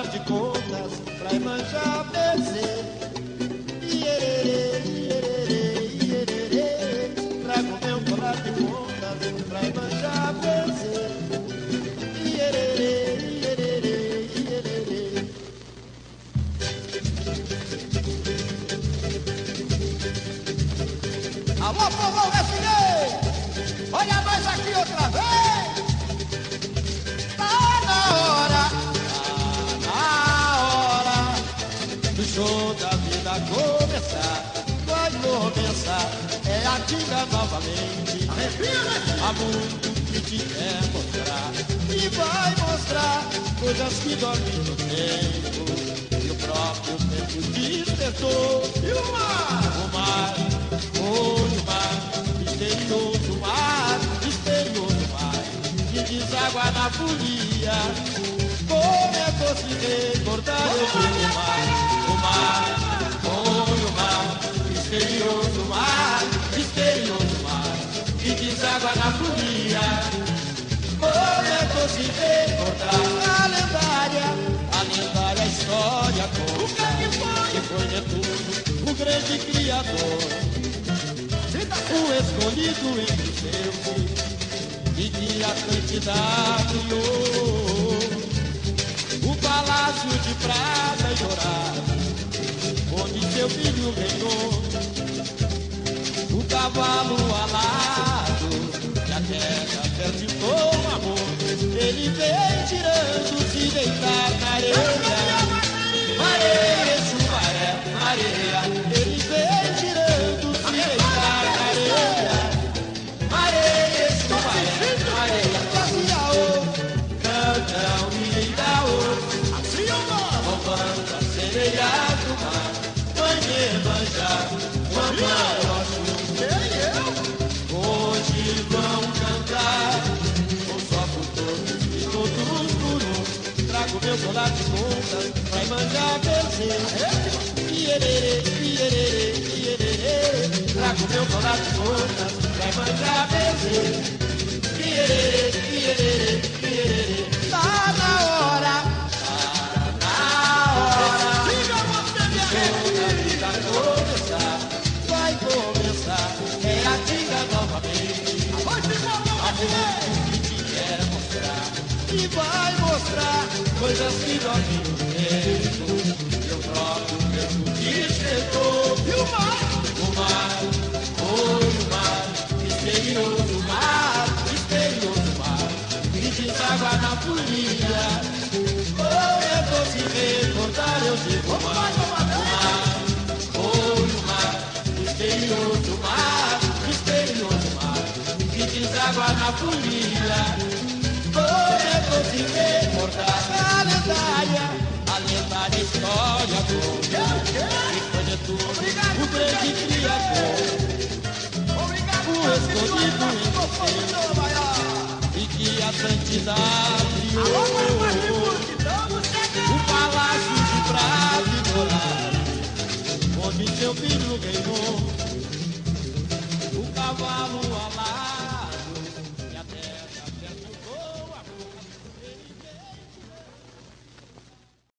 colar de contas pra manjar vencer. Iererê, iererê, iererê, trago meu colar de contas pra manjar vencer. Iererê, iererê, iererê. Alô, povão FD! Olha nós aqui outra show da vida começar. Vai começar, é a tira novamente. Há muito que te quer mostrar. E vai mostrar coisas que dormem no tempo. E o próprio tempo despertou. E o mar? O mar, foi o mar, misterioso mar, misterioso mar. Que deságua na folia. Como é doce recordar deságua na folia. É doce recordar a lendária, a lendária história conta que foi Netuno, o grande criador, o escolhido entre os seus e que Atlântida criou o palácio de prata e dourado, onde seu filho reinou, o cavalo alado, ele vem tirando se deitar na areia. Trago meu colar de contas pra manjar vencer. Iererê, iererê, iererê. Trago meu colar de contas pra manjar. Iererê, iererê, iererê. Mostrar e vai mostrar coisas que dormem no tempo. Meu próprio tempo despertou. E o mar? O mar, foi o mar, misterioso mar, misterioso mar, que deságua na folia. Oh, é doce recordar, eu digo mar, foi o mar, misterioso mar, misterioso mar, que deságua na folia. Oh, é doce recordar a lendária, a lendária história do foi de tudo, o grande criador, Obrigado, o e que a santidade o palácio de prata e dourado, onde seu filho reinou,